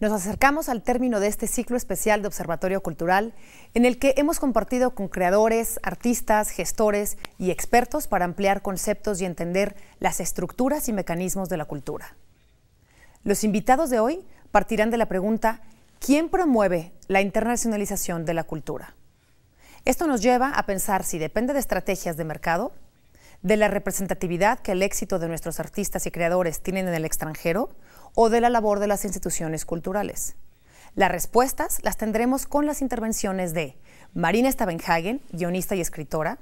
Nos acercamos al término de este ciclo especial de Observatorio Cultural, en el que hemos compartido con creadores, artistas, gestores y expertos para ampliar conceptos y entender las estructuras y mecanismos de la cultura. Los invitados de hoy partirán de la pregunta, ¿quién promueve la internacionalización de la cultura? Esto nos lleva a pensar si depende de estrategias de mercado, de la representatividad que el éxito de nuestros artistas y creadores tienen en el extranjero, o de la labor de las instituciones culturales? Las respuestas las tendremos con las intervenciones de Marina Stavenhagen, guionista y escritora,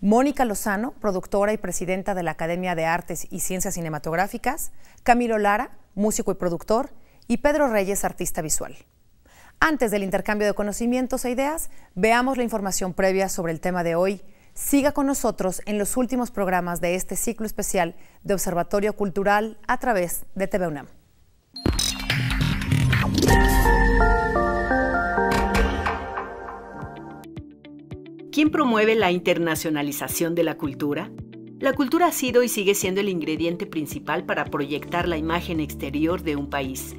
Mónica Lozano, productora y presidenta de la Academia de Artes y Ciencias Cinematográficas, Camilo Lara, músico y productor, y Pedro Reyes, artista visual. Antes del intercambio de conocimientos e ideas, veamos la información previa sobre el tema de hoy. Siga con nosotros en los últimos programas de este ciclo especial de Observatorio Cultural a través de TV UNAM. ¿Quién promueve la internacionalización de la cultura? La cultura ha sido y sigue siendo el ingrediente principal para proyectar la imagen exterior de un país.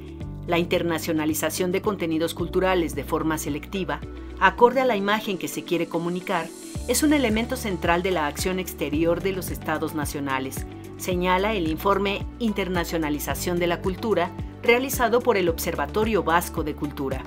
La internacionalización de contenidos culturales de forma selectiva, acorde a la imagen que se quiere comunicar, es un elemento central de la acción exterior de los estados nacionales, señala el informe Internacionalización de la Cultura realizado por el Observatorio Vasco de Cultura.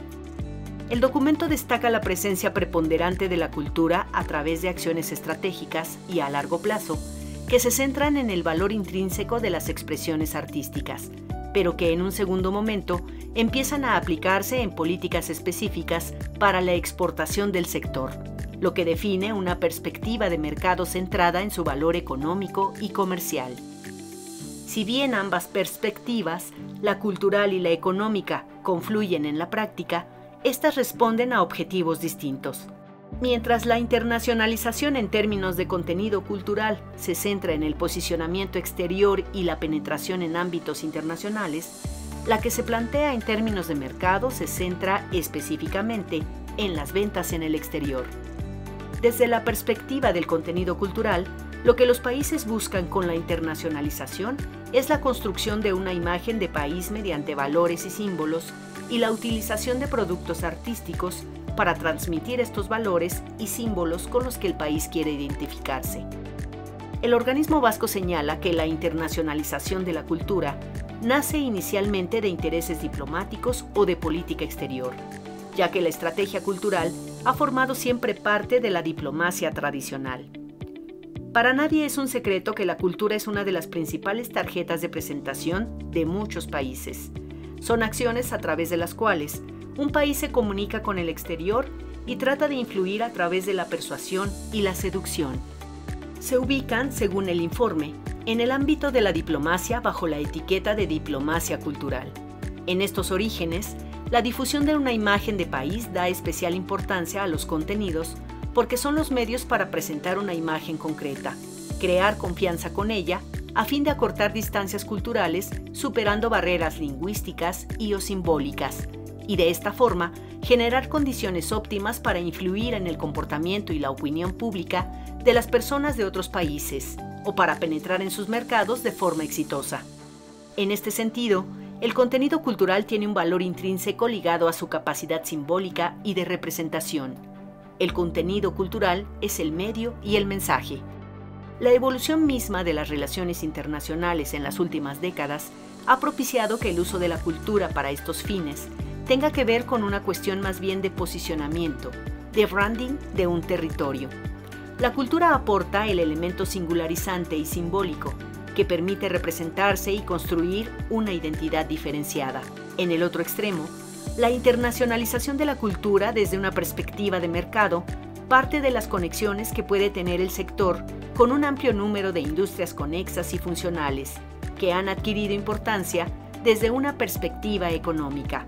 El documento destaca la presencia preponderante de la cultura a través de acciones estratégicas y a largo plazo, que se centran en el valor intrínseco de las expresiones artísticas, pero que en un segundo momento empiezan a aplicarse en políticas específicas para la exportación del sector, lo que define una perspectiva de mercado centrada en su valor económico y comercial. Si bien ambas perspectivas, la cultural y la económica, confluyen en la práctica, estas responden a objetivos distintos. Mientras la internacionalización en términos de contenido cultural se centra en el posicionamiento exterior y la penetración en ámbitos internacionales, la que se plantea en términos de mercado se centra específicamente en las ventas en el exterior. Desde la perspectiva del contenido cultural, lo que los países buscan con la internacionalización es la construcción de una imagen de país mediante valores y símbolos y la utilización de productos artísticos para transmitir estos valores y símbolos con los que el país quiere identificarse. El organismo vasco señala que la internacionalización de la cultura nace inicialmente de intereses diplomáticos o de política exterior, ya que la estrategia cultural ha formado siempre parte de la diplomacia tradicional. Para nadie es un secreto que la cultura es una de las principales tarjetas de presentación de muchos países. Son acciones a través de las cuales un país se comunica con el exterior y trata de influir a través de la persuasión y la seducción. Se ubican, según el informe, en el ámbito de la diplomacia bajo la etiqueta de diplomacia cultural. En estos orígenes, la difusión de una imagen de país da especial importancia a los contenidos porque son los medios para presentar una imagen concreta, crear confianza con ella, a fin de acortar distancias culturales, superando barreras lingüísticas y o simbólicas, y de esta forma generar condiciones óptimas para influir en el comportamiento y la opinión pública de las personas de otros países, o para penetrar en sus mercados de forma exitosa. En este sentido, el contenido cultural tiene un valor intrínseco ligado a su capacidad simbólica y de representación el contenido cultural es el medio y el mensaje. La evolución misma de las relaciones internacionales en las últimas décadas ha propiciado que el uso de la cultura para estos fines tenga que ver con una cuestión más bien de posicionamiento, de branding de un territorio. La cultura aporta el elemento singularizante y simbólico que permite representarse y construir una identidad diferenciada. En el otro extremo, la internacionalización de la cultura desde una perspectiva de mercado parte de las conexiones que puede tener el sector con un amplio número de industrias conexas y funcionales, que han adquirido importancia desde una perspectiva económica.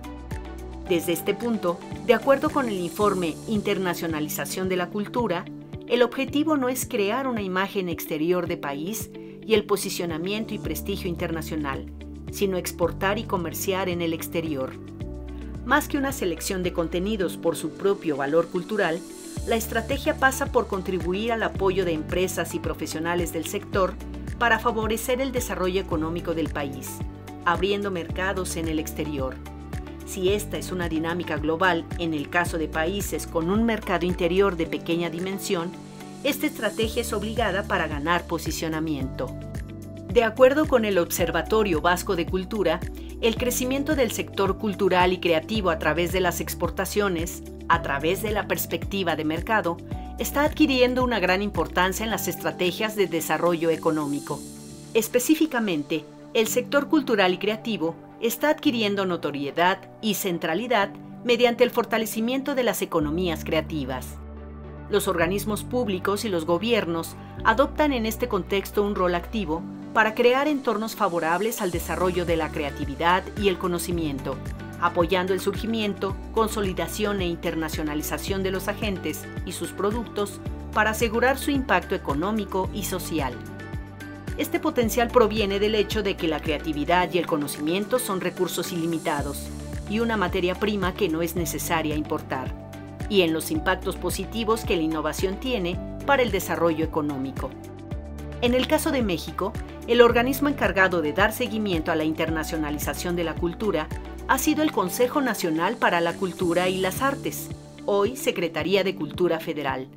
Desde este punto, de acuerdo con el informe Internacionalización de la Cultura, el objetivo no es crear una imagen exterior de país y el posicionamiento y prestigio internacional, sino exportar y comerciar en el exterior. Más que una selección de contenidos por su propio valor cultural, la estrategia pasa por contribuir al apoyo de empresas y profesionales del sector para favorecer el desarrollo económico del país, abriendo mercados en el exterior. Si esta es una dinámica global, en el caso de países con un mercado interior de pequeña dimensión, esta estrategia es obligada para ganar posicionamiento. De acuerdo con el Observatorio Vasco de Cultura, el crecimiento del sector cultural y creativo a través de las exportaciones, a través de la perspectiva de mercado, está adquiriendo una gran importancia en las estrategias de desarrollo económico. Específicamente, el sector cultural y creativo está adquiriendo notoriedad y centralidad mediante el fortalecimiento de las economías creativas. Los organismos públicos y los gobiernos adoptan en este contexto un rol activo para crear entornos favorables al desarrollo de la creatividad y el conocimiento, apoyando el surgimiento, consolidación e internacionalización de los agentes y sus productos para asegurar su impacto económico y social. Este potencial proviene del hecho de que la creatividad y el conocimiento son recursos ilimitados y una materia prima que no es necesaria importar, y en los impactos positivos que la innovación tiene para el desarrollo económico. En el caso de México, el organismo encargado de dar seguimiento a la internacionalización de la cultura ha sido el Consejo Nacional para la Cultura y las Artes, hoy Secretaría de Cultura Federal,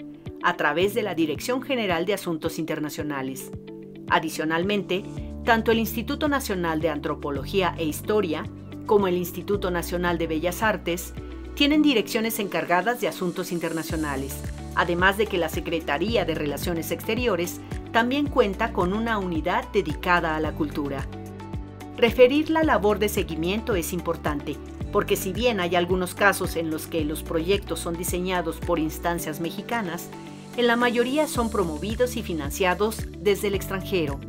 a través de la Dirección General de Asuntos Internacionales. Adicionalmente, tanto el Instituto Nacional de Antropología e Historia como el Instituto Nacional de Bellas Artes tienen direcciones encargadas de asuntos internacionales, además de que la Secretaría de Relaciones Exteriores también cuenta con una unidad dedicada a la cultura. Referir la labor de seguimiento es importante, porque si bien hay algunos casos en los que los proyectos son diseñados por instancias mexicanas, en la mayoría son promovidos y financiados desde el extranjero,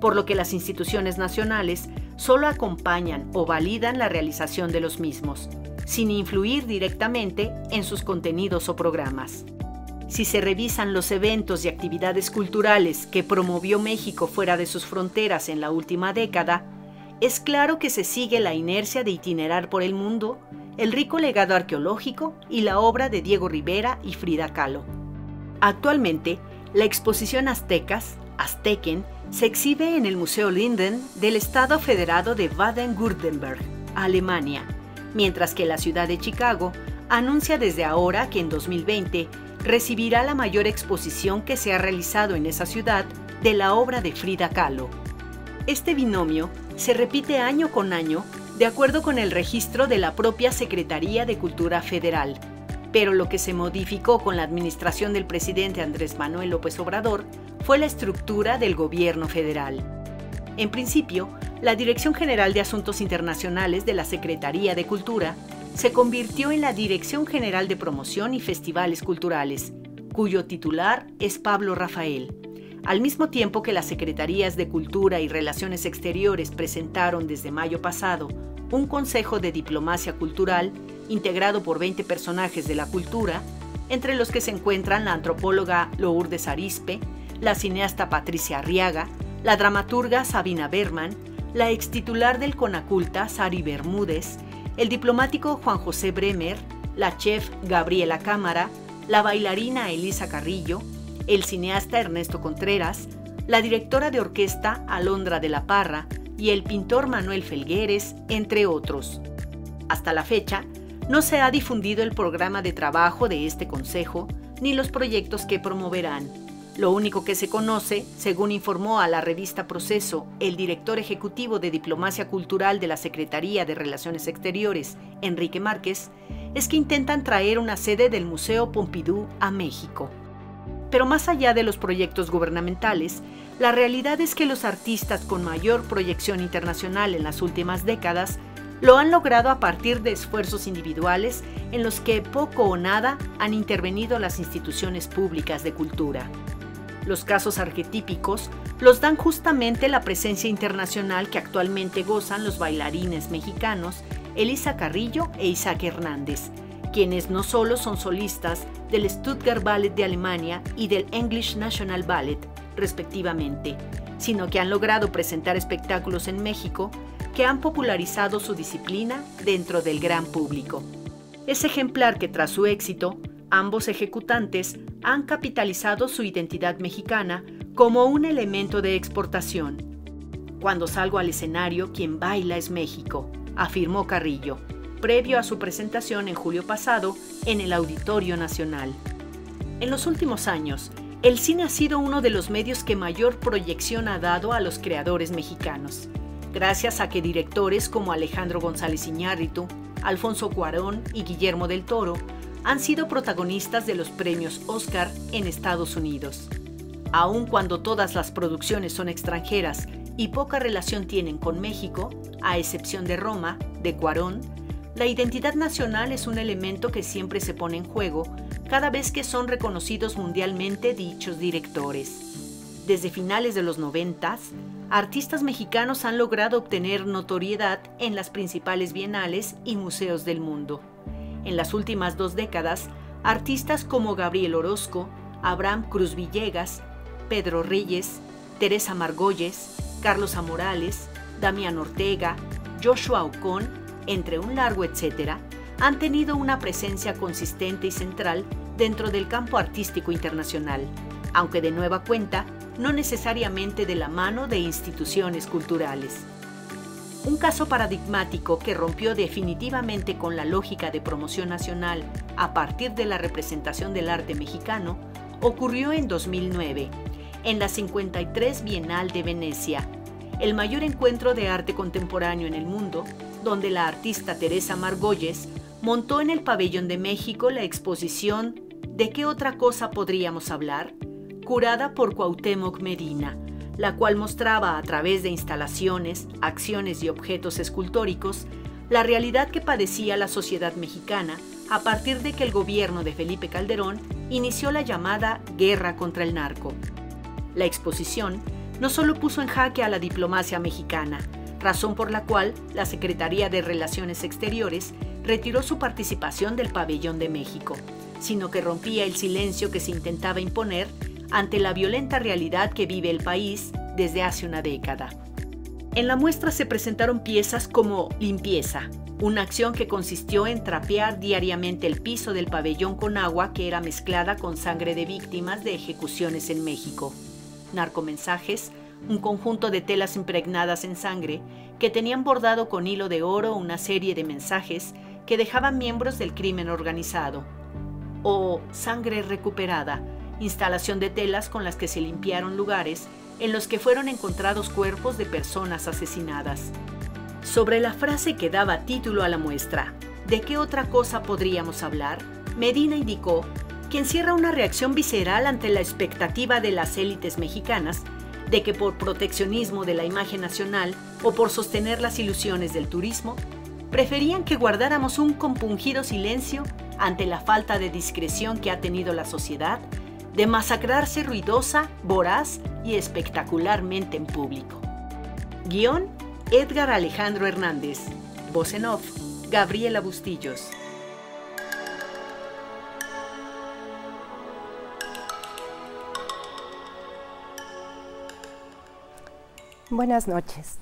por lo que las instituciones nacionales solo acompañan o validan la realización de los mismos, sin influir directamente en sus contenidos o programas. Si se revisan los eventos y actividades culturales que promovió México fuera de sus fronteras en la última década, es claro que se sigue la inercia de itinerar por el mundo, el rico legado arqueológico y la obra de Diego Rivera y Frida Kahlo. Actualmente, la exposición Aztecas, Aztequen, se exhibe en el Museo Linden del Estado Federado de Baden-Württemberg, Alemania, mientras que la ciudad de Chicago anuncia desde ahora que en 2020 recibirá la mayor exposición que se ha realizado en esa ciudad de la obra de Frida Kahlo. Este binomio se repite año con año de acuerdo con el registro de la propia Secretaría de Cultura Federal, pero lo que se modificó con la administración del presidente Andrés Manuel López Obrador fue la estructura del gobierno federal. En principio, la Dirección General de Asuntos Internacionales de la Secretaría de Cultura se convirtió en la Dirección General de Promoción y Festivales Culturales, cuyo titular es Pablo Rafael. Al mismo tiempo que las Secretarías de Cultura y Relaciones Exteriores presentaron desde mayo pasado un Consejo de Diplomacia Cultural integrado por 20 personajes de la cultura, entre los que se encuentran la antropóloga Lourdes Arispe, la cineasta Patricia Arriaga, la dramaturga Sabina Berman, la extitular del Conaculta Sari Bermúdez, el diplomático Juan José Bremer, la chef Gabriela Cámara, la bailarina Elisa Carrillo, el cineasta Ernesto Contreras, la directora de orquesta Alondra de la Parra y el pintor Manuel Felgueres, entre otros. Hasta la fecha, no se ha difundido el programa de trabajo de este consejo ni los proyectos que promoverán. Lo único que se conoce, según informó a la revista Proceso el director ejecutivo de Diplomacia Cultural de la Secretaría de Relaciones Exteriores, Enrique Márquez, es que intentan traer una sede del Museo Pompidou a México. Pero más allá de los proyectos gubernamentales, la realidad es que los artistas con mayor proyección internacional en las últimas décadas lo han logrado a partir de esfuerzos individuales en los que poco o nada han intervenido las instituciones públicas de cultura. Los casos arquetípicos los dan justamente la presencia internacional que actualmente gozan los bailarines mexicanos Elisa Carrillo e Isaac Hernández, quienes no solo son solistas del Stuttgart Ballet de Alemania y del English National Ballet, respectivamente, sino que han logrado presentar espectáculos en México que han popularizado su disciplina dentro del gran público. Es ejemplar que tras su éxito, ambos ejecutantes han capitalizado su identidad mexicana como un elemento de exportación. Cuando salgo al escenario, quien baila es México, afirmó Carrillo previo a su presentación en julio pasado en el Auditorio Nacional. En los últimos años, el cine ha sido uno de los medios que mayor proyección ha dado a los creadores mexicanos, gracias a que directores como Alejandro González Iñárritu, Alfonso Cuarón y Guillermo del Toro han sido protagonistas de los premios Oscar en Estados Unidos. Aun cuando todas las producciones son extranjeras y poca relación tienen con México, a excepción de Roma, de Cuarón, la identidad nacional es un elemento que siempre se pone en juego cada vez que son reconocidos mundialmente dichos directores. Desde finales de los noventas, artistas mexicanos han logrado obtener notoriedad en las principales bienales y museos del mundo. En las últimas dos décadas, artistas como Gabriel Orozco, Abraham Cruz Villegas, Pedro Reyes, Teresa Margolles, Carlos Amorales, Damián Ortega, Joshua Ocon, entre un largo etcétera, han tenido una presencia consistente y central dentro del campo artístico internacional, aunque de nueva cuenta, no necesariamente de la mano de instituciones culturales. Un caso paradigmático que rompió definitivamente con la lógica de promoción nacional a partir de la representación del arte mexicano ocurrió en 2009, en la 53 Bienal de Venecia, el mayor encuentro de arte contemporáneo en el mundo, donde la artista Teresa Margolles montó en el Pabellón de México la exposición ¿De qué otra cosa podríamos hablar? curada por Cuauhtémoc Medina, la cual mostraba a través de instalaciones, acciones y objetos escultóricos la realidad que padecía la sociedad mexicana a partir de que el gobierno de Felipe Calderón inició la llamada guerra contra el narco. La exposición no solo puso en jaque a la diplomacia mexicana, razón por la cual la Secretaría de Relaciones Exteriores retiró su participación del pabellón de México, sino que rompía el silencio que se intentaba imponer ante la violenta realidad que vive el país desde hace una década. En la muestra se presentaron piezas como Limpieza, una acción que consistió en trapear diariamente el piso del pabellón con agua que era mezclada con sangre de víctimas de ejecuciones en México. Narcomensajes, un conjunto de telas impregnadas en sangre que tenían bordado con hilo de oro una serie de mensajes que dejaban miembros del crimen organizado. O Sangre recuperada, instalación de telas con las que se limpiaron lugares en los que fueron encontrados cuerpos de personas asesinadas. Sobre la frase que daba título a la muestra, ¿de qué otra cosa podríamos hablar? Medina indicó que encierra una reacción visceral ante la expectativa de las élites mexicanas de que por proteccionismo de la imagen nacional o por sostener las ilusiones del turismo, preferían que guardáramos un compungido silencio ante la falta de discreción que ha tenido la sociedad de masacrarse ruidosa, voraz y espectacularmente en público. Guión, Edgar Alejandro Hernández. Voz en off, Gabriela Bustillos. Buenas noches.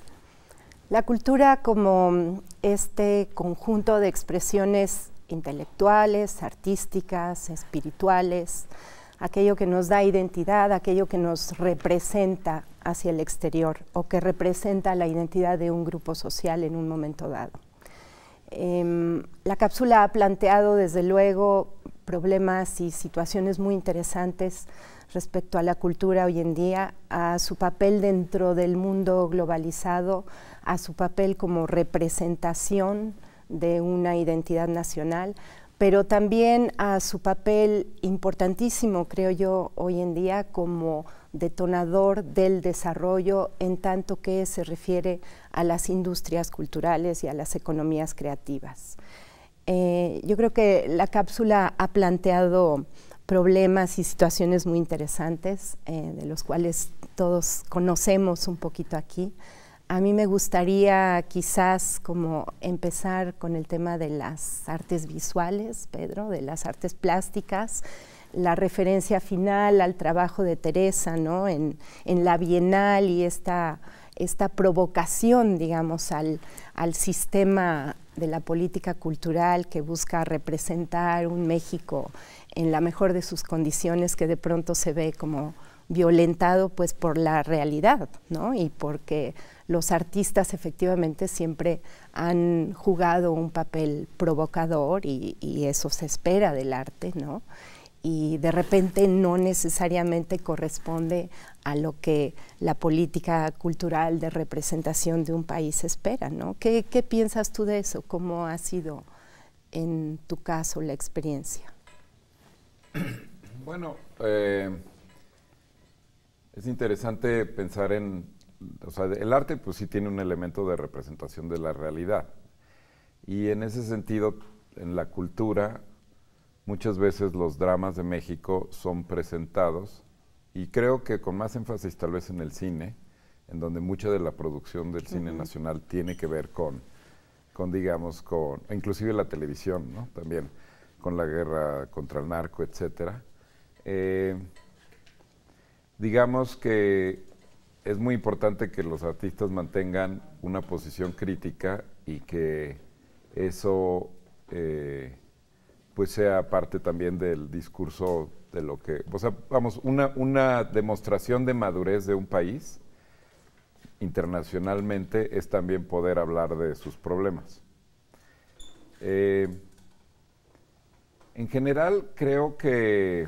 La cultura como este conjunto de expresiones intelectuales, artísticas, espirituales, aquello que nos da identidad, aquello que nos representa hacia el exterior o que representa la identidad de un grupo social en un momento dado. Em, la cápsula ha planteado desde luego problemas y situaciones muy interesantes respecto a la cultura hoy en día, a su papel dentro del mundo globalizado, a su papel como representación de una identidad nacional, pero también a su papel importantísimo, creo yo, hoy en día como detonador del desarrollo en tanto que se refiere a las industrias culturales y a las economías creativas. Eh, yo creo que la cápsula ha planteado problemas y situaciones muy interesantes, eh, de los cuales todos conocemos un poquito aquí. A mí me gustaría quizás como empezar con el tema de las artes visuales, Pedro, de las artes plásticas, la referencia final al trabajo de Teresa ¿no? en, la Bienal y esta, esta provocación, digamos, al, al sistema de la política cultural que busca representar un México en la mejor de sus condiciones, que de pronto se ve como violentado pues por la realidad, ¿no? Y porque los artistas efectivamente siempre han jugado un papel provocador y, eso se espera del arte, ¿no? y de repente no necesariamente corresponde a lo que la política cultural de representación de un país espera, ¿no? ¿Qué, piensas tú de eso? ¿Cómo ha sido en tu caso la experiencia? Bueno, eh, es interesante pensar en, o sea, el arte pues sí tiene un elemento de representación de la realidad y en ese sentido en la cultura muchas veces los dramas de México son presentados y creo que con más énfasis tal vez en el cine, en donde mucha de la producción del cine nacional tiene que ver con, con, digamos, con, inclusive la televisión, ¿no? También con la guerra contra el narco, etcétera. Eh, digamos que es muy importante que los artistas mantengan una posición crítica y que eso eh, pues sea parte también del discurso de lo que, o sea, vamos, una, una demostración de madurez de un país internacionalmente es también poder hablar de sus problemas. Eh, en general, creo que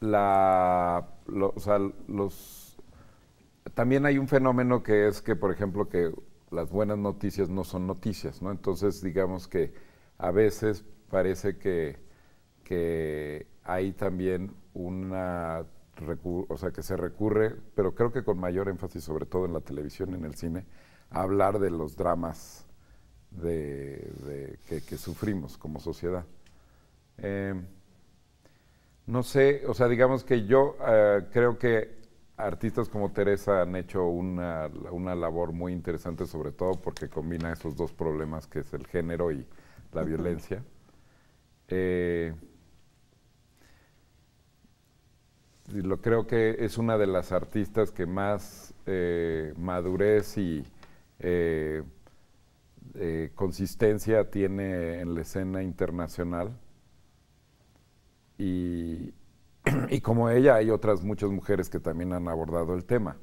la, o sea, los, también hay un fenómeno que es que, por ejemplo, que las buenas noticias no son noticias, ¿no? Entonces, digamos que a veces parece que, que hay también una, o sea, que se recurre, pero creo que con mayor énfasis, sobre todo en la televisión, en el cine, a hablar de los dramas de, que, sufrimos como sociedad. Em, no sé, o sea, digamos que yo eh, creo que artistas como Teresa han hecho una, una labor muy interesante, sobre todo porque combina esos dos problemas que es el género y, la violencia. Eh, lo creo que es una de las artistas que más eh, madurez y eh, consistencia tiene en la escena internacional. Y, y, como ella hay otras muchas mujeres que también han abordado el tema.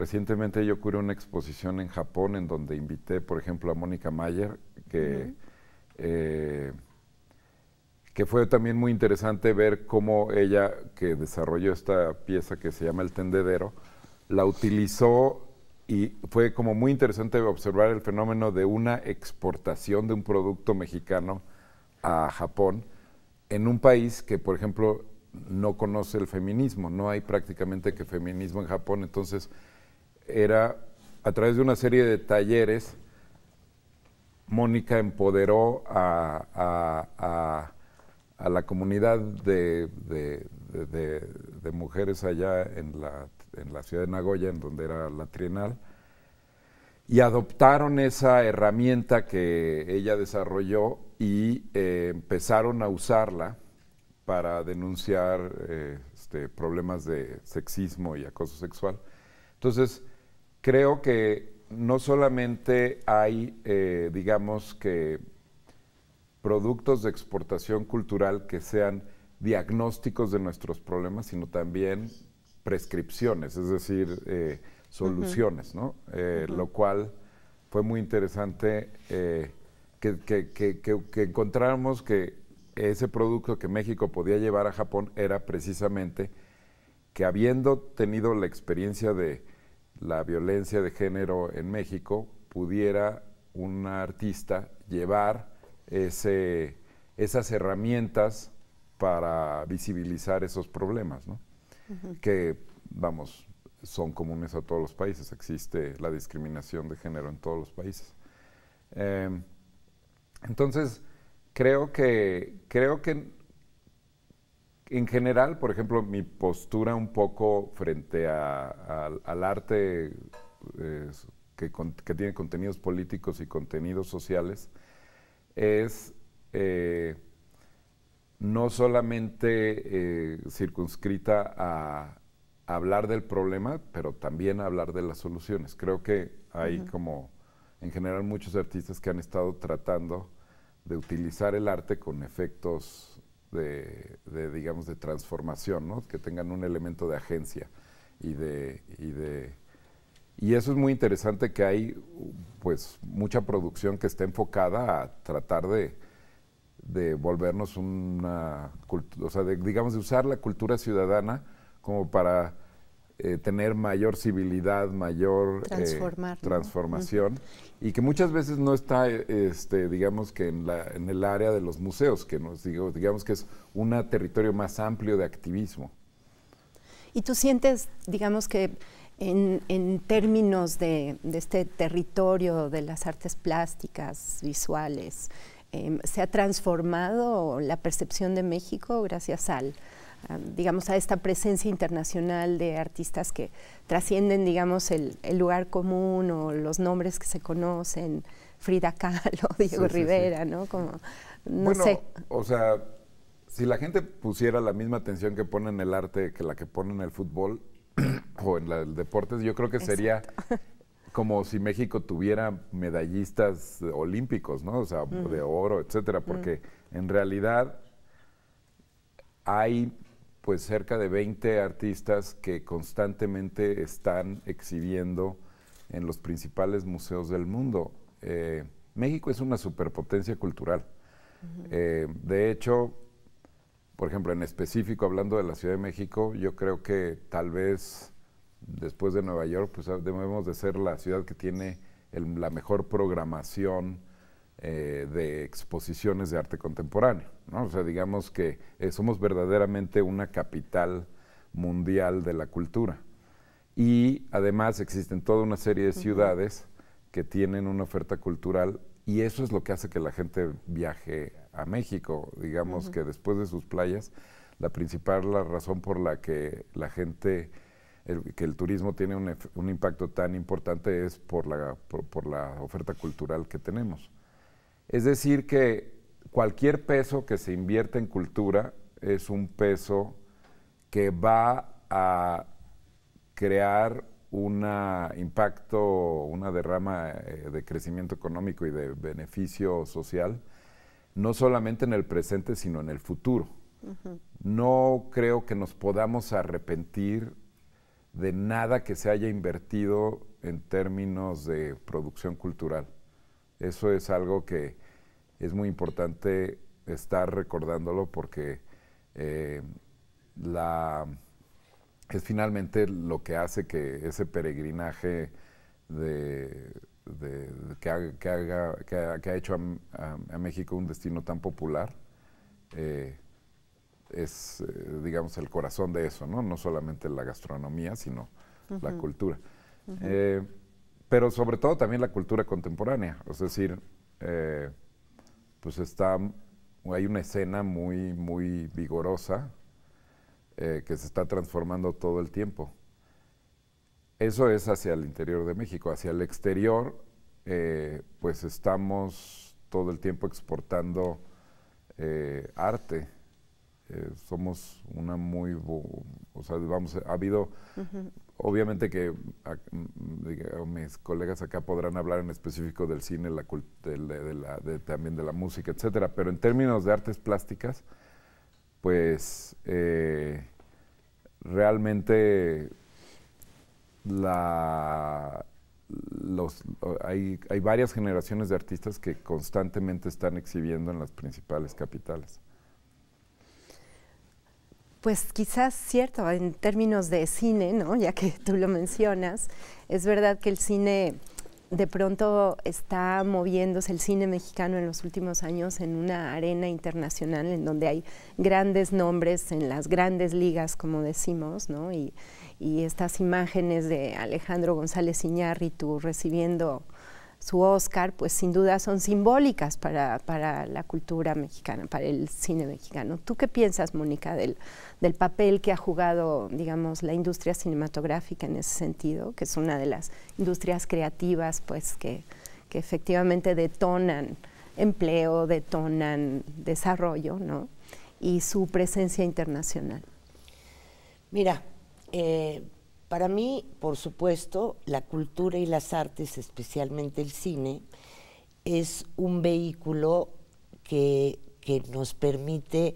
Recientemente yo curé una exposición en Japón en donde invité, por ejemplo, a Mónica Mayer, que, eh, que fue también muy interesante ver cómo ella, que desarrolló esta pieza que se llama El Tendedero, la utilizó y fue como muy interesante observar el fenómeno de una exportación de un producto mexicano a Japón en un país que, por ejemplo, no conoce el feminismo, no hay prácticamente que feminismo en Japón, entonces era a través de una serie de talleres, Mónica empoderó a, la comunidad de, mujeres allá en la, ciudad de Nagoya, en donde era la trienal, y adoptaron esa herramienta que ella desarrolló y eh, empezaron a usarla para denunciar eh, este, problemas de sexismo y acoso sexual. Entonces, creo que no solamente hay, eh, digamos que, productos de exportación cultural que sean diagnósticos de nuestros problemas, sino también prescripciones, es decir, eh, soluciones, ¿no? Eh, lo cual fue muy interesante que, que, encontráramos que ese producto que México podía llevar a Japón era precisamente que habiendo tenido la experiencia de la violencia de género en México, pudiera un artista llevar ese, esas herramientas para visibilizar esos problemas, ¿no? que, vamos, son comunes a todos los países, existe la discriminación de género en todos los países. Em, entonces, creo que, creo que en general, por ejemplo, mi postura un poco frente al arte que, tiene contenidos políticos y contenidos sociales es eh, no solamente eh, circunscrita a, hablar del problema, pero también hablar de las soluciones. Creo que hay como, en general, muchos artistas que han estado tratando de utilizar el arte con efectos de, digamos, de transformación, ¿no? que tengan un elemento de agencia y de, y de y eso es muy interesante que hay pues mucha producción que está enfocada a tratar de, de volvernos una o sea, digamos de usar la cultura ciudadana como para eh, tener mayor civilidad, mayor eh, transformación y que muchas veces no está, este, digamos que en, la, en el área de los museos, que nos digo, digamos que es un territorio más amplio de activismo. Y tú sientes, digamos que en, términos de, este territorio de las artes plásticas, visuales, em, se ha transformado la percepción de México gracias al, a, digamos, a esta presencia internacional de artistas que trascienden, digamos, el, lugar común o los nombres que se conocen, Frida Kahlo, Diego Rivera, ¿no? Como, no bueno, sé. O sea, si la gente pusiera la misma atención que pone en el arte que la que pone en el fútbol, o en el deportes, yo creo que sería como si México tuviera medallistas olímpicos, ¿no? O sea, de oro, etcétera, porque en realidad hay pues cerca de 20 artistas que constantemente están exhibiendo en los principales museos del mundo. Eh, México es una superpotencia cultural. Eh, de hecho, por ejemplo, en específico, hablando de la Ciudad de México, yo creo que tal vez después de Nueva York, pues debemos de ser la ciudad que tiene la mejor programación eh, de exposiciones de arte contemporáneo. ¿no? O sea, digamos que eh, somos verdaderamente una capital mundial de la cultura. Y además existen toda una serie de ciudades que tienen una oferta cultural y eso es lo que hace que la gente viaje a México. Digamos que después de sus playas, la principal la razón por la que la gente, que el turismo tiene un, impacto tan importante es por la, por, la oferta cultural que tenemos. Es decir, que cualquier peso que se invierte en cultura es un peso que va a crear un impacto, una derrama eh, de crecimiento económico y de beneficio social no solamente en el presente, sino en el futuro. No creo que nos podamos arrepentir de nada que se haya invertido en términos de producción cultural. Eso es algo que es muy importante estar recordándolo porque eh, la, es finalmente lo que hace que ese peregrinaje de, que, ha, que, ha, hecho a, México un destino tan popular, eh, es, eh, digamos, el corazón de eso, ¿no? No solamente la gastronomía, sino la cultura. Pero sobre todo también la cultura contemporánea, es decir, pues está, hay una escena muy, muy vigorosa que se está transformando todo el tiempo. Eso es hacia el interior de México. Hacia el exterior, eh, pues estamos todo el tiempo exportando eh, arte. Eh, somos una muy, o sea, vamos, ha habido, obviamente que mis colegas acá podrán hablar en específico del cine, la, también de la música, etcétera, pero en términos de artes plásticas, pues realmente la, los, hay, hay, varias generaciones de artistas que constantemente están exhibiendo en las principales capitales. Pues quizás cierto, en términos de cine, ¿no? ya que tú lo mencionas, es verdad que el cine de pronto está moviéndose el cine mexicano en los últimos años en una arena internacional en donde hay grandes nombres en las grandes ligas, como decimos, ¿no? Y, estas imágenes de Alejandro González Iñárritu recibiendo su Oscar, pues sin duda son simbólicas para, para, la cultura mexicana, para el cine mexicano. ¿Tú qué piensas, Mónica, del, del, papel que ha jugado, digamos, la industria cinematográfica en ese sentido, que es una de las industrias creativas, pues, que, que efectivamente detonan empleo, detonan desarrollo, ¿no? Y su presencia internacional. Mira, eh, para mí, por supuesto, la cultura y las artes, especialmente el cine, es un vehículo que, nos permite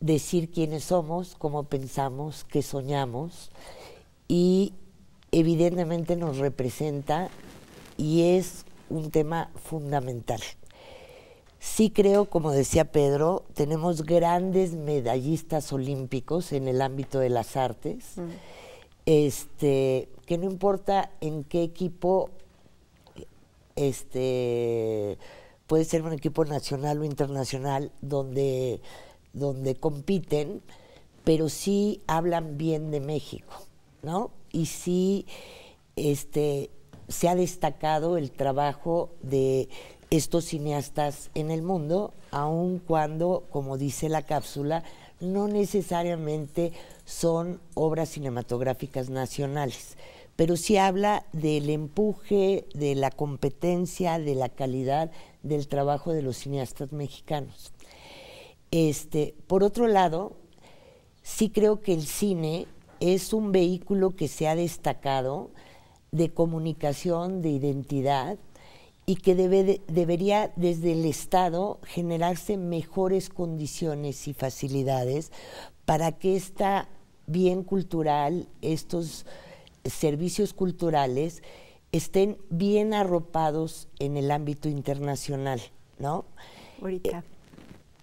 decir quiénes somos, cómo pensamos, qué soñamos y evidentemente nos representa y es un tema fundamental. Sí creo, como decía Pedro, tenemos grandes medallistas olímpicos en el ámbito de las artes, este, que no importa en qué equipo, este, puede ser un equipo nacional o internacional, donde, donde compiten, pero sí hablan bien de México, ¿no? Y sí este, se ha destacado el trabajo de estos cineastas en el mundo, aun cuando, como dice la cápsula, no necesariamente son obras cinematográficas nacionales, pero sí habla del empuje, de la competencia, de la calidad del trabajo de los cineastas mexicanos. Este, por otro lado, sí creo que el cine es un vehículo que se ha destacado de comunicación, de identidad, y que debe debería desde el Estado generarse mejores condiciones y facilidades para que esta bien cultural, estos servicios culturales, estén bien arropados en el ámbito internacional, ¿no? Ahorita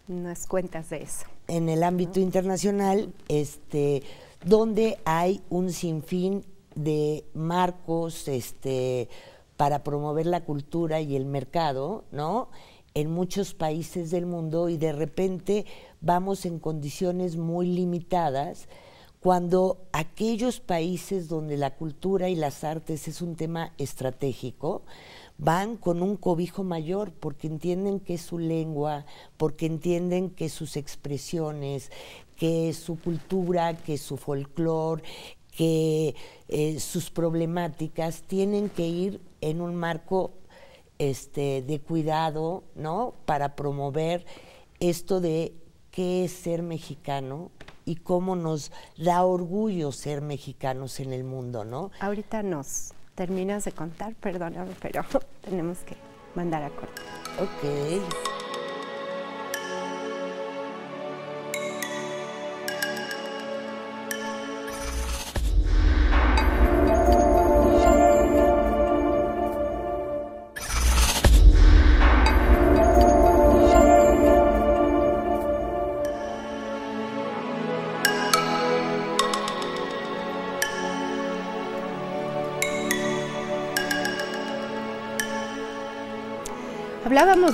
nos cuentas de eso. En el ámbito internacional, este, donde hay un sinfín de marcos, este, para promover la cultura y el mercado, ¿no? En muchos países del mundo y de repente vamos en condiciones muy limitadas cuando aquellos países donde la cultura y las artes es un tema estratégico, van con un cobijo mayor porque entienden que es su lengua, porque entienden que sus expresiones, que su cultura, que su folclore, que eh, sus problemáticas tienen que ir en un marco este, de cuidado, ¿no? Para promover esto de qué es ser mexicano y cómo nos da orgullo ser mexicanos en el mundo, ¿no? Ahorita nos terminas de contar, perdóname, pero tenemos que mandar a cortar. Ok.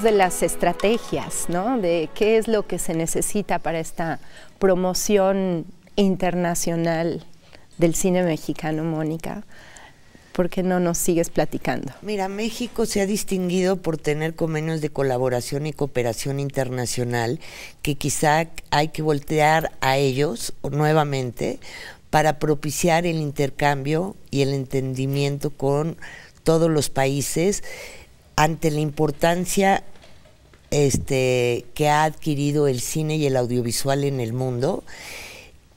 De las estrategias, ¿no? De qué es lo que se necesita para esta promoción internacional del cine mexicano, Mónica. ¿Por qué no nos sigues platicando? Mira, México se ha distinguido por tener convenios de colaboración y cooperación internacional que quizá hay que voltear a ellos nuevamente para propiciar el intercambio y el entendimiento con todos los países ante la importancia este, que ha adquirido el cine y el audiovisual en el mundo,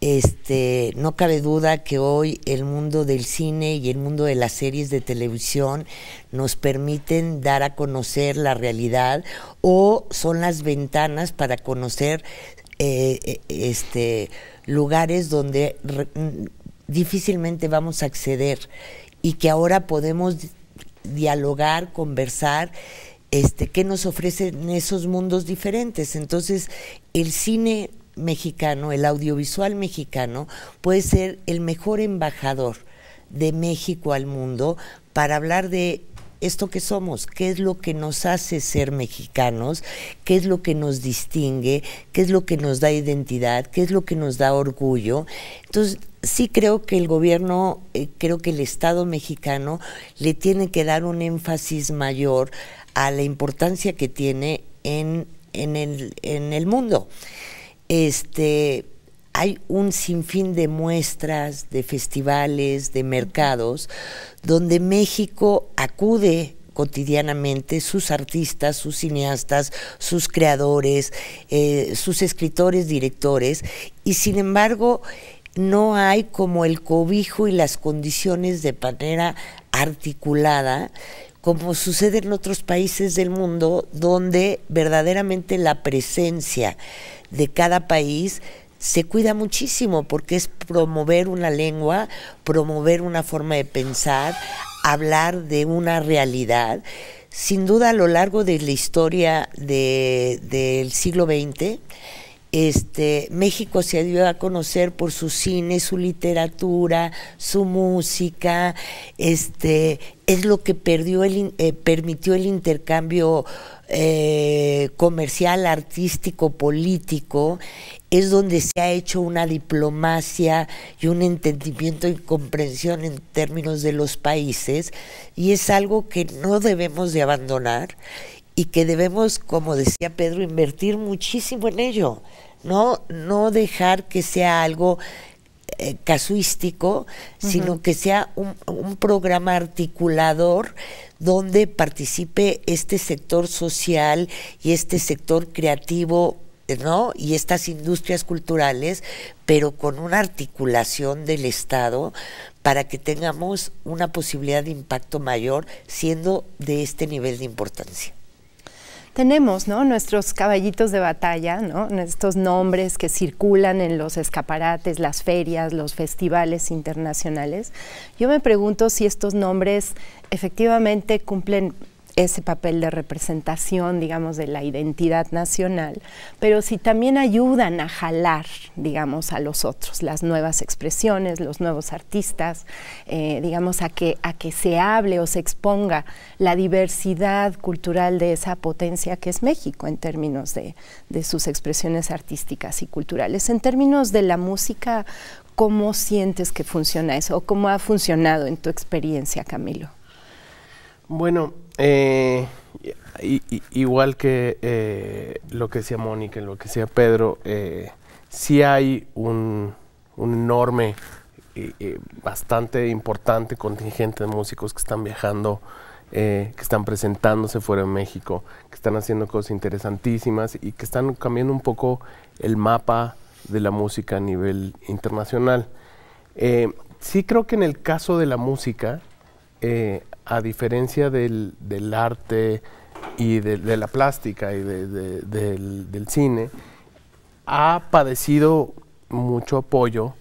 este, no cabe duda que hoy el mundo del cine y el mundo de las series de televisión nos permiten dar a conocer la realidad o son las ventanas para conocer eh, eh, este, lugares donde difícilmente vamos a acceder y que ahora podemos dialogar, conversar, este, qué nos ofrecen esos mundos diferentes. Entonces, el cine mexicano, el audiovisual mexicano, puede ser el mejor embajador de México al mundo para hablar de esto que somos, qué es lo que nos hace ser mexicanos, qué es lo que nos distingue, qué es lo que nos da identidad, qué es lo que nos da orgullo. Entonces, sí creo que el gobierno, eh, creo que el Estado mexicano le tiene que dar un énfasis mayor a la importancia que tiene en, en, el, en el mundo. Este, hay un sinfín de muestras, de festivales, de mercados, donde México acude cotidianamente sus artistas, sus cineastas, sus creadores, eh, sus escritores, directores, y sin embargo no hay como el cobijo y las condiciones de manera articulada como sucede en otros países del mundo, donde verdaderamente la presencia de cada país se cuida muchísimo porque es promover una lengua, promover una forma de pensar, hablar de una realidad. Sin duda a lo largo de la historia del siglo XX, este, México se dio a conocer por su cine, su literatura, su música, este, es lo que eh, permitió el intercambio eh, comercial, artístico, político, es donde se ha hecho una diplomacia y un entendimiento y comprensión en términos de los países, y es algo que no debemos de abandonar y que debemos, como decía Pedro, invertir muchísimo en ello, no, no dejar que sea algo eh, casuístico, sino que sea un, un, programa articulador donde participe este sector social y este sector creativo. ¿no? y estas industrias culturales, pero con una articulación del Estado para que tengamos una posibilidad de impacto mayor siendo de este nivel de importancia tenemos ¿no? nuestros caballitos de batalla, ¿no? estos nombres que circulan en los escaparates, las ferias, los festivales internacionales. Yo me pregunto si estos nombres efectivamente cumplen ese papel de representación, digamos, de la identidad nacional, pero si también ayudan a jalar, digamos, a los otros, las nuevas expresiones, los nuevos artistas, eh, digamos, a que, a que se hable o se exponga la diversidad cultural de esa potencia que es México en términos de, de sus expresiones artísticas y culturales. En términos de la música, ¿cómo sientes que funciona eso o cómo ha funcionado en tu experiencia, Camilo? Bueno, eh, igual que eh, lo que decía Mónica, lo que decía Pedro, eh, sí hay un, enorme, eh, bastante importante contingente de músicos que están viajando, que están presentándose fuera de México, que están haciendo cosas interesantísimas y que están cambiando un poco el mapa de la música a nivel internacional. sí creo que en el caso de la música, a diferencia del, arte y de, la plástica y del, cine, ha padecido mucho apoyo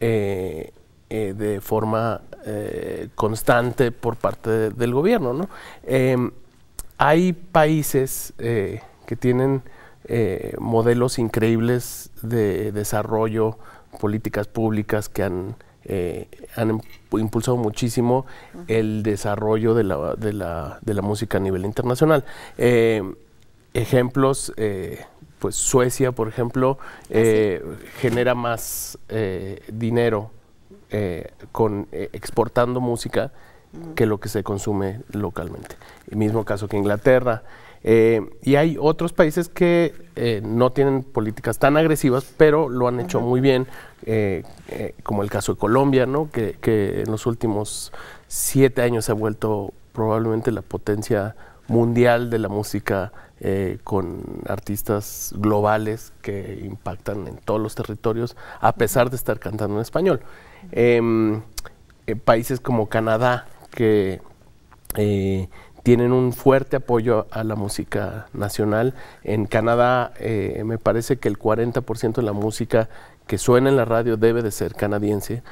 eh, eh, de forma eh, constante por parte del gobierno. Em, hay países que tienen modelos increíbles de desarrollo, políticas públicas que han eh, han impulsado muchísimo el desarrollo de la, de, la, de la, música a nivel internacional. Eh, ejemplos, eh, pues Suecia, por ejemplo, ah, genera más dinero con exportando música que lo que se consume localmente. El mismo caso que Inglaterra. Eh, y hay otros países que eh, no tienen políticas tan agresivas, pero lo han hecho muy bien, eh, como el caso de Colombia, ¿no? que, en los últimos siete años se ha vuelto probablemente la potencia mundial de la música con artistas globales que impactan en todos los territorios, a pesar de estar cantando en español. Em, países como Canadá, que tienen un fuerte apoyo a la música nacional. En Canadá eh, me parece que el 40% de la música que suena en la radio debe de ser canadiense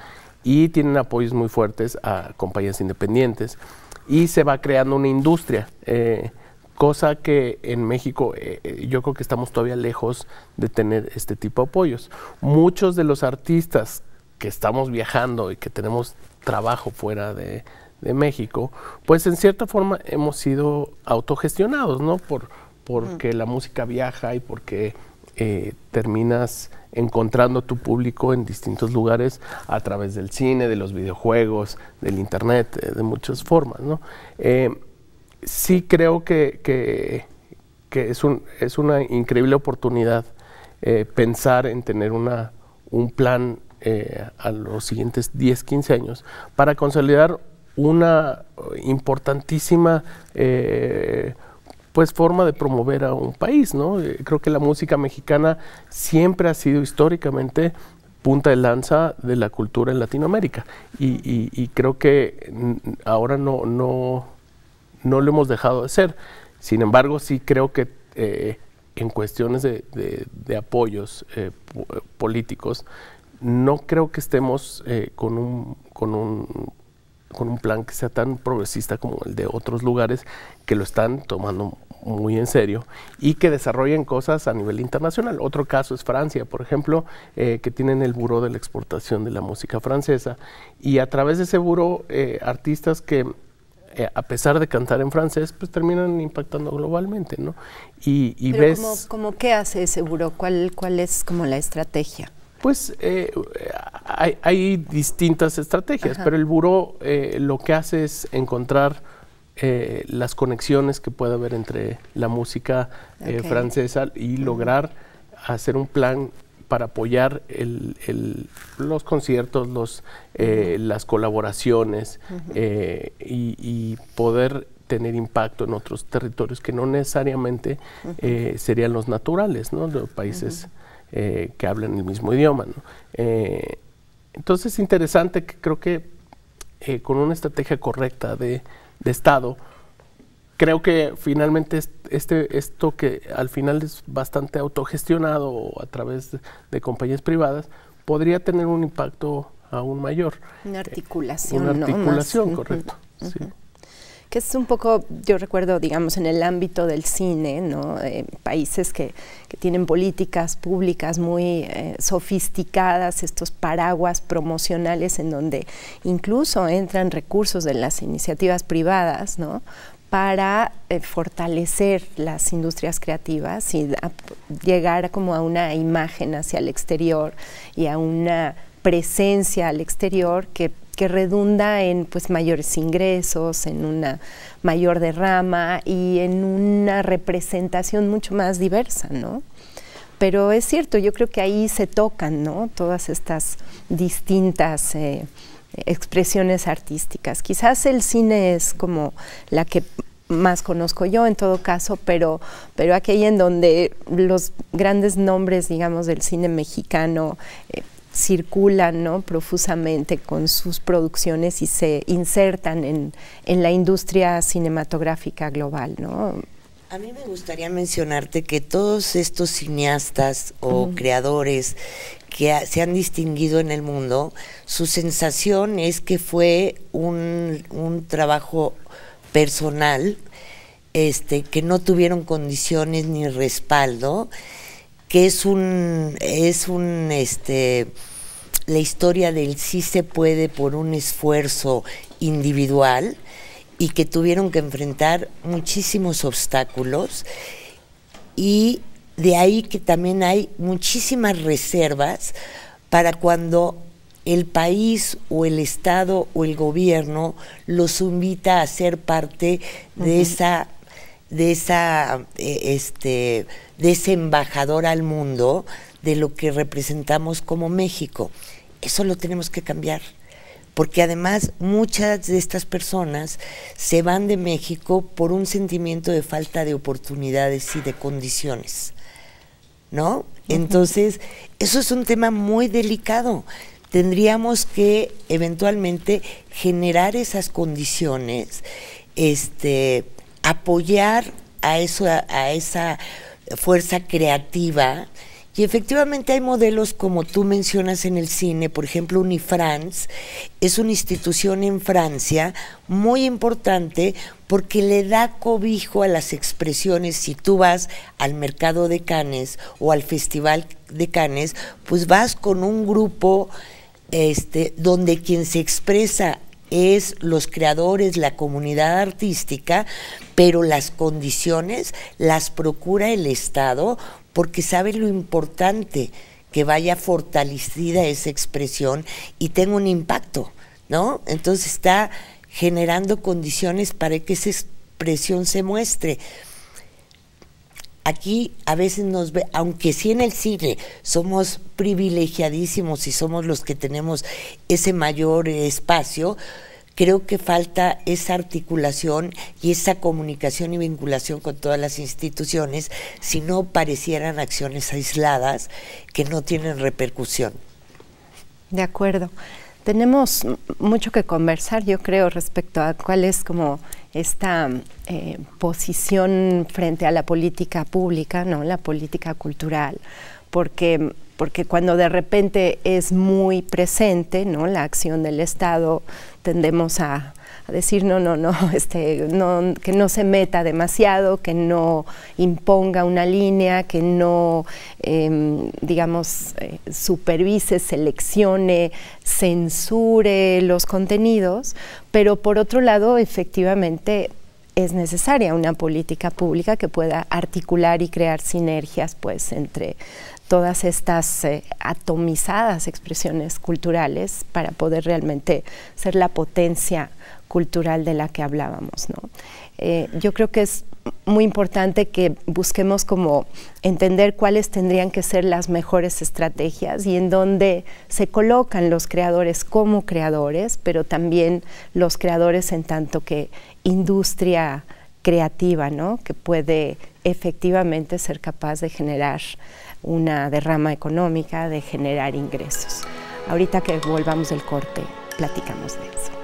y tienen apoyos muy fuertes a compañías independientes y se va creando una industria. Eh, cosa que en México eh, yo creo que estamos todavía lejos de tener este tipo de apoyos. Muchos de los artistas que estamos viajando y que tenemos trabajo fuera de, de México, pues en cierta forma hemos sido autogestionados, ¿no? Por, porque la música viaja y porque eh, terminas encontrando tu público en distintos lugares a través del cine, de los videojuegos, del internet, eh, de muchas formas, ¿no? Eh, sí creo que, que, es, un, es una increíble oportunidad pensar en tener una, un plan a los siguientes 10, 15 años para consolidar una importantísima eh, pues forma de promover a un país, ¿no? Eh, creo que la música mexicana siempre ha sido históricamente punta de lanza de la cultura en Latinoamérica y, creo que ahora no, no, no lo hemos dejado de ser. Sin embargo, sí creo que eh, en cuestiones de, apoyos eh, políticos, no creo que estemos con, un, con, un, con un plan que sea tan progresista como el de otros lugares que lo están tomando muy en serio y que desarrollen cosas a nivel internacional. Otro caso es Francia, por ejemplo, eh, que tienen el Buró de la Exportación de la Música Francesa y a través de ese buró eh, artistas que eh, a pesar de cantar en francés, pues terminan impactando globalmente, ¿no? Y, y ves... Como, ¿Qué hace ese buró? ¿Cuál, ¿Cuál es como la estrategia? Pues hay, distintas estrategias, pero el buró lo que hace es encontrar eh, las conexiones que puede haber entre la música eh, francesa y lograr hacer un plan para apoyar los conciertos, los, eh, las colaboraciones y, poder tener impacto en otros territorios que no necesariamente serían los naturales, ¿no? de países que hablan el mismo idioma. entonces es interesante que creo que con una estrategia correcta de de Estado, creo que finalmente este, esto que al final es bastante autogestionado a través de, compañías privadas, podría tener un impacto aún mayor. Una articulación. una articulación, correcto. sí que es un poco, yo recuerdo, digamos, en el ámbito del cine, ¿no? Eh, países que, tienen políticas públicas muy eh, sofisticadas, estos paraguas promocionales en donde incluso entran recursos de las iniciativas privadas, ¿no? para eh, fortalecer las industrias creativas y llegar como a una imagen hacia el exterior y a una presencia al exterior que que redunda en pues mayores ingresos, en una mayor derrama y en una representación mucho más diversa, ¿no? Pero es cierto, yo creo que ahí se tocan, ¿no? Todas estas distintas eh, expresiones artísticas. Quizás el cine es como la que más conozco yo en todo caso, pero, pero aquella en donde los grandes nombres, digamos, del cine mexicano, eh, circulan ¿no? profusamente con sus producciones y se insertan en, la industria cinematográfica global. ¿no? A mí me gustaría mencionarte que todos estos cineastas o creadores que se han distinguido en el mundo, su sensación es que fue un, un trabajo personal, este, que no tuvieron condiciones ni respaldo, que es un, es un, este, la historia del sí se puede por un esfuerzo individual y que tuvieron que enfrentar muchísimos obstáculos. Y de ahí que también hay muchísimas reservas para cuando el país o el Estado o el gobierno los invita a ser parte de esa de esa eh, este de ese embajador al mundo de lo que representamos como México. Eso lo tenemos que cambiar, porque además muchas de estas personas se van de México por un sentimiento de falta de oportunidades y de condiciones, ¿no? Entonces, eso es un tema muy delicado. Tendríamos que eventualmente generar esas condiciones, este, apoyar a eso, a esa fuerza creativa y efectivamente hay modelos como tú mencionas en el cine, por ejemplo Unifrance, es una institución en Francia muy importante porque le da cobijo a las expresiones. Si tú vas al mercado de Cannes o al festival de Cannes, pues vas con un grupo este, donde quien se expresa es los creadores, la comunidad artística, pero las condiciones las procura el Estado porque sabe lo importante que vaya fortalecida esa expresión y tenga un impacto, ¿no? Entonces está generando condiciones para que esa expresión se muestre. Aquí a veces nos ve, aunque sí en el cine somos privilegiadísimos y somos los que tenemos ese mayor espacio, creo que falta esa articulación y esa comunicación y vinculación con todas las instituciones, si no parecieran acciones aisladas que no tienen repercusión. De acuerdo. Tenemos mucho que conversar, yo creo, respecto a cuál es como esta eh, posición frente a la política pública, ¿no? la política cultural, porque, porque cuando de repente es muy presente ¿no? la acción del Estado, tendemos a, decir no, no, no, este, no, que no se meta demasiado, que no imponga una línea, que no, em, digamos, eh, supervise, seleccione, censure los contenidos, pero por otro lado, efectivamente, es necesaria una política pública que pueda articular y crear sinergias pues entre todas estas eh, atomizadas expresiones culturales para poder realmente ser la potencia cultural de la que hablábamos. Eh, yo creo que es muy importante que busquemos como entender cuáles tendrían que ser las mejores estrategias y en dónde se colocan los creadores como creadores, pero también los creadores en tanto que industria creativa, ¿no? que puede efectivamente ser capaz de generar una derrama económica, de generar ingresos. Ahorita que volvamos del corte, platicamos de eso.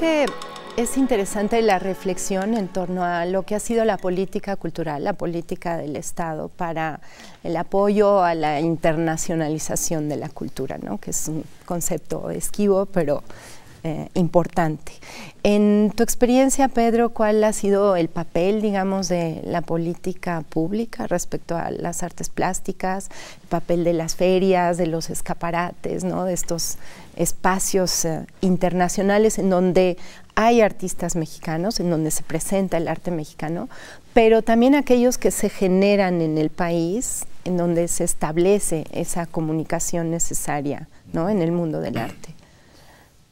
Que es interesante la reflexión en torno a lo que ha sido la política cultural, la política del Estado para el apoyo a la internacionalización de la cultura, ¿no? que es un concepto esquivo, pero eh, importante. En tu experiencia, Pedro, ¿cuál ha sido el papel, digamos, de la política pública respecto a las artes plásticas, el papel de las ferias, de los escaparates, de estos espacios eh, internacionales en donde hay artistas mexicanos, en donde se presenta el arte mexicano, pero también aquellos que se generan en el país, en donde se establece esa comunicación necesaria ¿no? en el mundo del arte?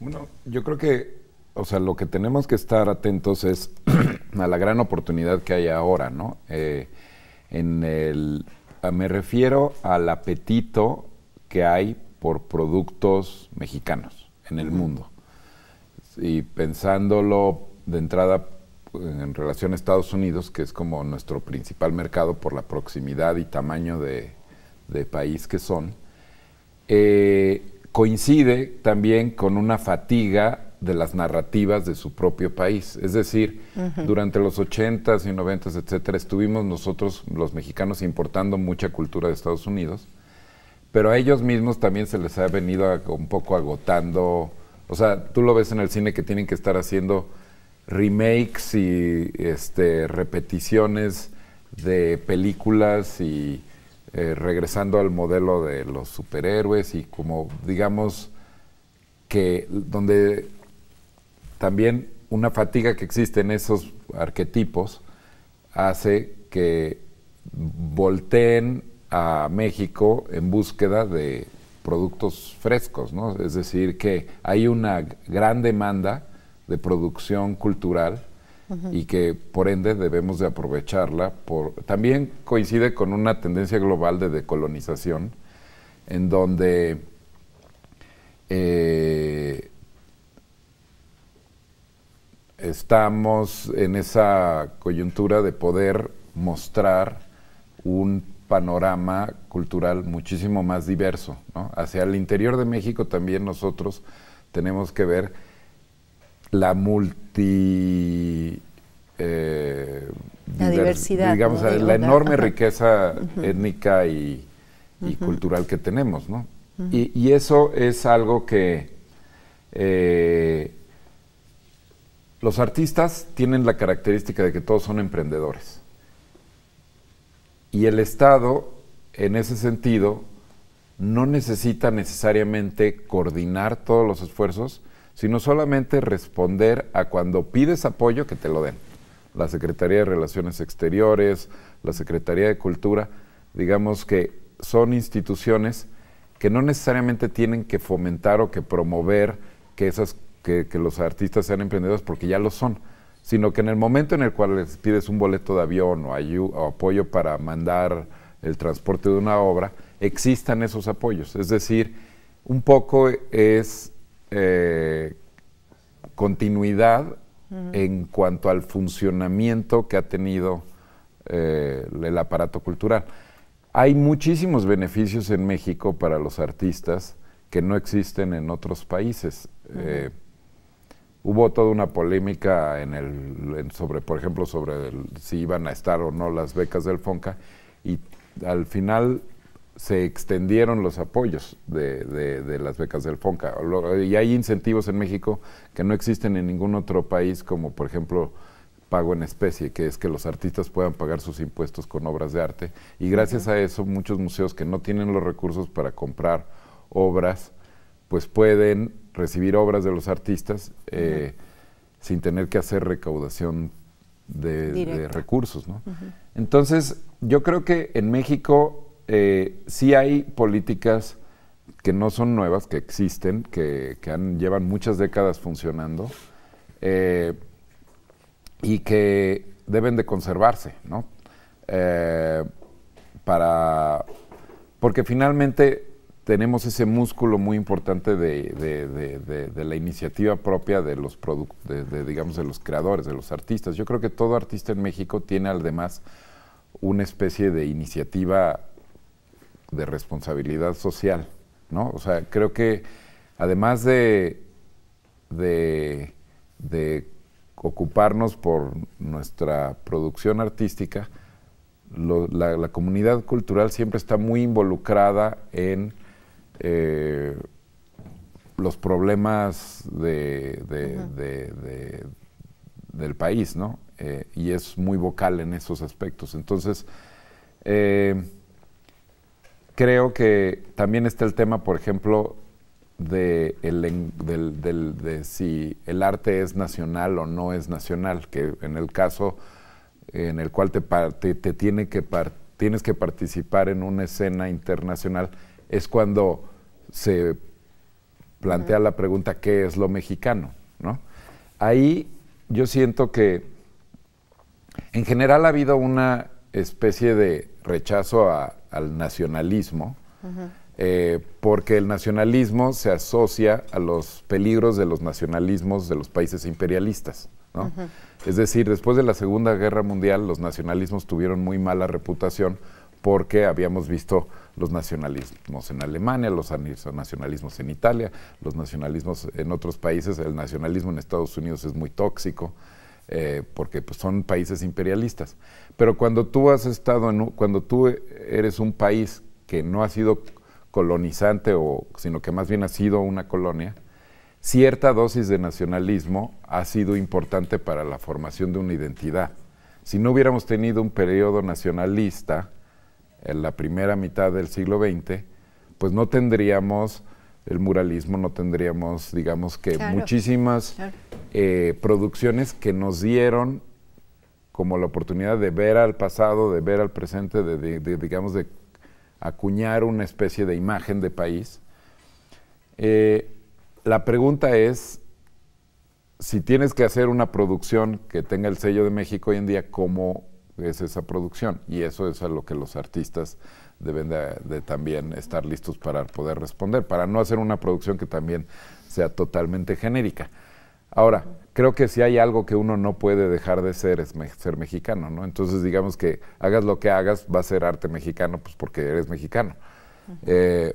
Bueno, yo creo que, o sea, lo que tenemos que estar atentos es a la gran oportunidad que hay ahora, ¿no? Eh, en el, me refiero al apetito que hay por productos mexicanos en el mundo. Y pensándolo de entrada en relación a Estados Unidos, que es como nuestro principal mercado por la proximidad y tamaño de, país que son, eh, coincide también con una fatiga de las narrativas de su propio país. Es decir, durante los 80s y 90s, etcétera, estuvimos nosotros, los mexicanos, importando mucha cultura de Estados Unidos, pero a ellos mismos también se les ha venido un poco agotando. O sea, tú lo ves en el cine que tienen que estar haciendo remakes y este, repeticiones de películas y eh, regresando al modelo de los superhéroes y como digamos que donde también una fatiga que existe en esos arquetipos hace que volteen a México en búsqueda de productos frescos, ¿no? Es decir, que hay una gran demanda de producción cultural y que por ende debemos de aprovecharla. Por, también coincide con una tendencia global de decolonización, en donde eh, estamos en esa coyuntura de poder mostrar un panorama cultural muchísimo más diverso. Hacia el interior de México también nosotros tenemos que ver la multi... Eh, la diversidad. Digamos, la enorme riqueza étnica y, cultural que tenemos, ¿no? y, eso es algo que eh, los artistas tienen la característica de que todos son emprendedores. Y el Estado, en ese sentido, no necesita necesariamente coordinar todos los esfuerzos, sino solamente responder a cuando pides apoyo que te lo den. La Secretaría de Relaciones Exteriores, la Secretaría de Cultura, digamos que son instituciones que no necesariamente tienen que fomentar o que promover que, esas, que, los artistas sean emprendedores porque ya lo son, sino que en el momento en el cual les pides un boleto de avión o, o apoyo para mandar el transporte de una obra, existan esos apoyos. Es decir, un poco es eh, continuidad en cuanto al funcionamiento que ha tenido eh, el aparato cultural. Hay muchísimos beneficios en México para los artistas que no existen en otros países. Eh, hubo toda una polémica en el, sobre, por ejemplo, sobre si iban a estar o no las becas del FONCA y al final se extendieron los apoyos de, las becas del FONCA. Y hay incentivos en México que no existen en ningún otro país, como por ejemplo pago en especie, que es que los artistas puedan pagar sus impuestos con obras de arte. Y gracias a eso muchos museos que no tienen los recursos para comprar obras, pues pueden recibir obras de los artistas eh, sin tener que hacer recaudación de, recursos. Entonces, yo creo que en México eh, sí hay políticas que no son nuevas, que existen, que, llevan muchas décadas funcionando eh, y que deben de conservarse, ¿no? Eh, para, porque finalmente tenemos ese músculo muy importante de, la iniciativa propia de los de, digamos, de los creadores, de los artistas. Yo creo que todo artista en México tiene además una especie de iniciativa de responsabilidad social, ¿no? O sea, creo que además de, de, ocuparnos por nuestra producción artística, la, comunidad cultural siempre está muy involucrada en eh, los problemas de, del país, ¿no? Eh, y es muy vocal en esos aspectos. Entonces, eh, creo que también está el tema, por ejemplo, de, de, si el arte es nacional o no es nacional, que en el caso en el cual te, te, tiene que tienes que participar en una escena internacional, es cuando se plantea la pregunta ¿qué es lo mexicano? ¿no? Ahí yo siento que en general ha habido una especie de rechazo a, al nacionalismo, eh, porque el nacionalismo se asocia a los peligros de los nacionalismos de los países imperialistas. Es decir, después de la Segunda Guerra Mundial, los nacionalismos tuvieron muy mala reputación porque habíamos visto los nacionalismos en Alemania, los nacionalismos en Italia, los nacionalismos en otros países, el nacionalismo en Estados Unidos es muy tóxico. Eh, porque pues, son países imperialistas. Pero cuando tú has estado en, cuando tú eres un país que no ha sido colonizante, o, sino que más bien ha sido una colonia, cierta dosis de nacionalismo ha sido importante para la formación de una identidad. Si no hubiéramos tenido un periodo nacionalista en la primera mitad del siglo XX, pues no tendríamos el muralismo, no tendríamos, digamos que muchísimas eh, producciones que nos dieron como la oportunidad de ver al pasado, de ver al presente, de, digamos, de acuñar una especie de imagen de país. Eh, la pregunta es, si tienes que hacer una producción que tenga el sello de México hoy en día, ¿cómo es esa producción? Y eso es a lo que los artistas deben de, también estar listos para poder responder, para no hacer una producción que también sea totalmente genérica. Ahora, creo que si hay algo que uno no puede dejar de ser es ser mexicano, ¿no? Entonces, digamos que hagas lo que hagas, va a ser arte mexicano, pues porque eres mexicano. Eh,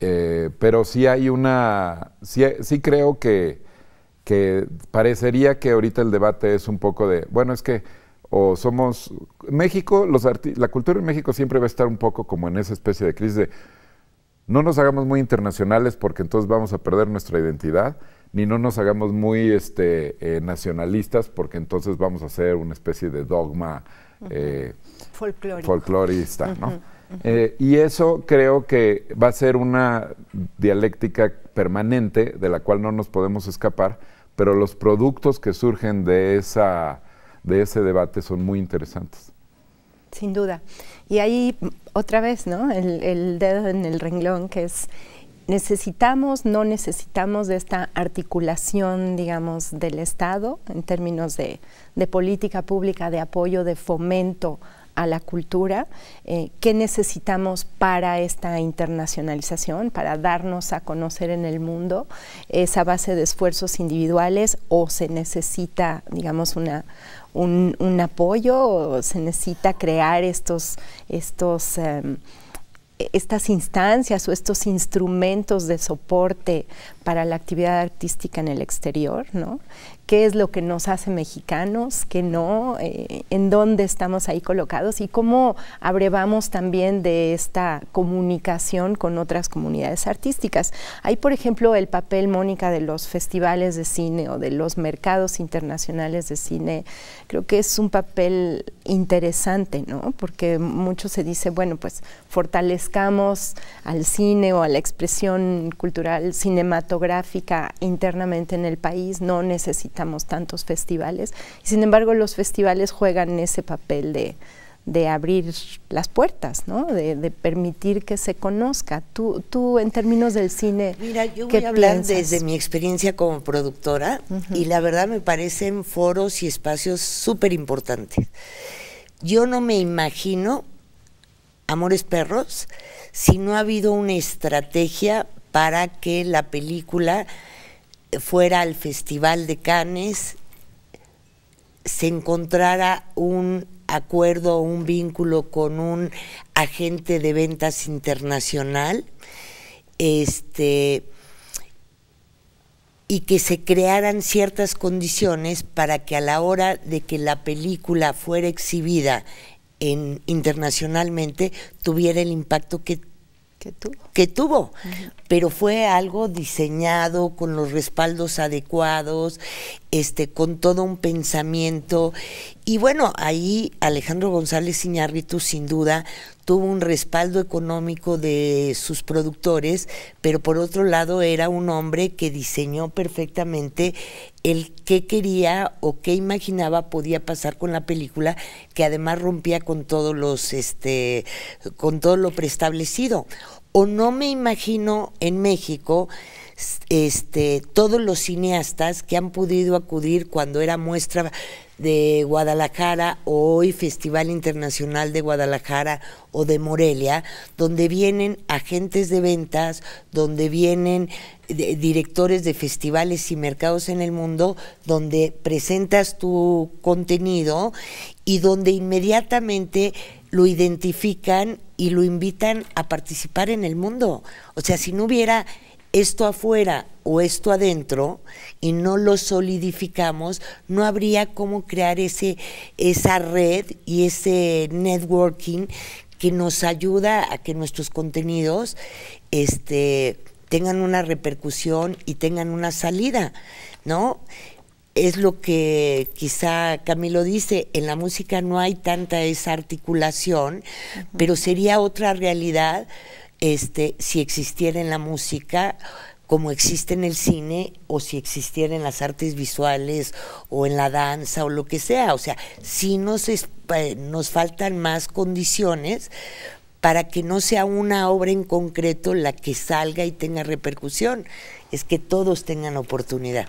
eh, pero sí hay una, sí, sí creo que, que parecería que ahorita el debate es un poco de, bueno, es que o somos México, los la cultura en México siempre va a estar un poco como en esa especie de crisis de no nos hagamos muy internacionales porque entonces vamos a perder nuestra identidad, ni no nos hagamos muy este, eh, nacionalistas porque entonces vamos a hacer una especie de dogma eh, folclorista. ¿no? Eh, y eso creo que va a ser una dialéctica permanente de la cual no nos podemos escapar, pero los productos que surgen de esa de ese debate son muy interesantes. Sin duda. Y ahí otra vez, ¿no? El, dedo en el renglón que es necesitamos, no necesitamos de esta articulación, digamos, del Estado en términos de política pública, de apoyo, de fomento a la cultura, eh, qué necesitamos para esta internacionalización, para darnos a conocer en el mundo, esa base de esfuerzos individuales o se necesita, digamos, una, un, apoyo o se necesita crear estos, estos em, estas instancias o estos instrumentos de soporte para la actividad artística en el exterior, ¿no? Qué es lo que nos hace mexicanos, qué no, eh, en dónde estamos ahí colocados y cómo abrevamos también de esta comunicación con otras comunidades artísticas. Hay, por ejemplo, el papel, Mónica, de los festivales de cine o de los mercados internacionales de cine. Creo que es un papel interesante, ¿no? Porque mucho se dice, bueno, pues fortalezcamos al cine o a la expresión cultural cinematográfica internamente en el país, no necesitamos tantos festivales. Y sin embargo, los festivales juegan ese papel de, de abrir las puertas, ¿no? de, permitir que se conozca. Tú, tú en términos del cine. Mira, yo voy a hablar desde mi experiencia como productora y la verdad me parecen foros y espacios súper importantes. Yo no me imagino Amores Perros si no ha habido una estrategia para que la película fuera al Festival de Cannes, se encontrara un acuerdo o un vínculo con un agente de ventas internacional, este, y que se crearan ciertas condiciones para que a la hora de que la película fuera exhibida en, internacionalmente tuviera el impacto que que tuvo. Pero fue algo diseñado con los respaldos adecuados, este, con todo un pensamiento. Y bueno, ahí Alejandro González Iñárritu sin duda tuvo un respaldo económico de sus productores, pero por otro lado era un hombre que diseñó perfectamente el qué quería o qué imaginaba podía pasar con la película, que además rompía con todos los este con todo lo preestablecido. O no me imagino en México este, todos los cineastas que han podido acudir cuando era muestra de Guadalajara o hoy Festival Internacional de Guadalajara o de Morelia, donde vienen agentes de ventas, donde vienen directores de festivales y mercados en el mundo, donde presentas tu contenido y donde inmediatamente lo identifican y lo invitan a participar en el mundo. O sea, si no hubiera esto afuera o esto adentro y no lo solidificamos, no habría cómo crear ese, esa red y ese networking que nos ayuda a que nuestros contenidos este, tengan una repercusión y tengan una salida, ¿no? Es lo que quizá Camilo dice, en la música no hay tanta esa articulación, pero sería otra realidad este, si existiera en la música como existe en el cine o si existiera en las artes visuales o en la danza o lo que sea. O sea, sí nos, nos faltan más condiciones para que no sea una obra en concreto la que salga y tenga repercusión, es que todos tengan oportunidad.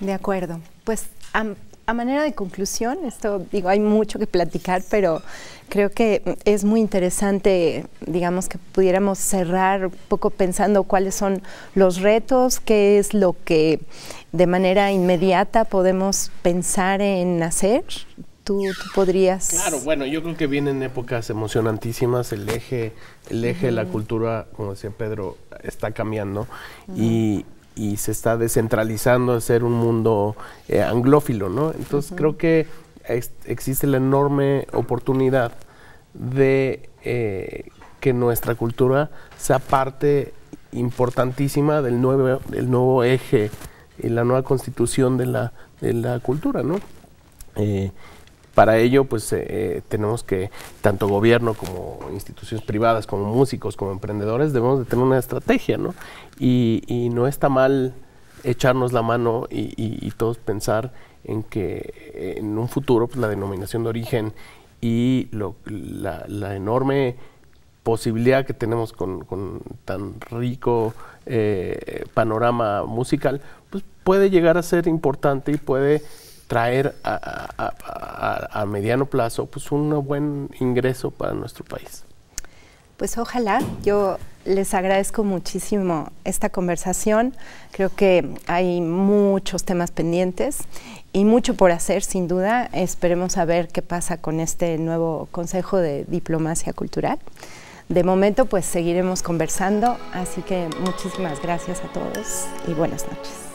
De acuerdo. Pues a, manera de conclusión, esto digo, hay mucho que platicar, pero creo que es muy interesante, digamos, que pudiéramos cerrar un poco pensando cuáles son los retos, qué es lo que de manera inmediata podemos pensar en hacer. Tú, podrías. Claro, bueno, yo creo que vienen épocas emocionantísimas. El eje, el eje de la cultura, como decía Pedro, está cambiando. y, y se está descentralizando a ser un mundo eh, anglófilo, ¿no? Entonces creo que existe la enorme oportunidad de eh, que nuestra cultura sea parte importantísima del nuevo, del nuevo eje y la nueva constitución de la, de la cultura, ¿no? Eh, para ello, pues eh, tenemos que, tanto gobierno como instituciones privadas, como músicos, como emprendedores, debemos de tener una estrategia, ¿no? Y, no está mal echarnos la mano y, todos pensar en que en un futuro pues, la denominación de origen y la, enorme posibilidad que tenemos con, tan rico eh, panorama musical, pues puede llegar a ser importante y puede traer a, mediano plazo pues un buen ingreso para nuestro país. Pues ojalá, yo les agradezco muchísimo esta conversación. Creo que hay muchos temas pendientes y mucho por hacer, sin duda. Esperemos a ver qué pasa con este nuevo Consejo de Diplomacia Cultural. De momento, pues seguiremos conversando, así que muchísimas gracias a todos y buenas noches.